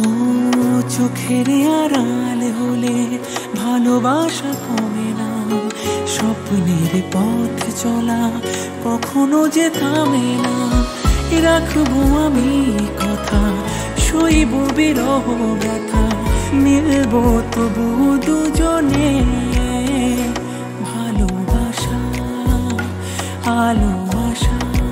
ও চোখের আড়াল হলে ভালোবাসা কমে না। স্বপ্নের পথ চলা কখনো যে থামে না। রাখব আমি কথা, সইব বিরহ ব্যথা, মিলবো তবু দুজনে। ভালোবাসা, আলো আশা।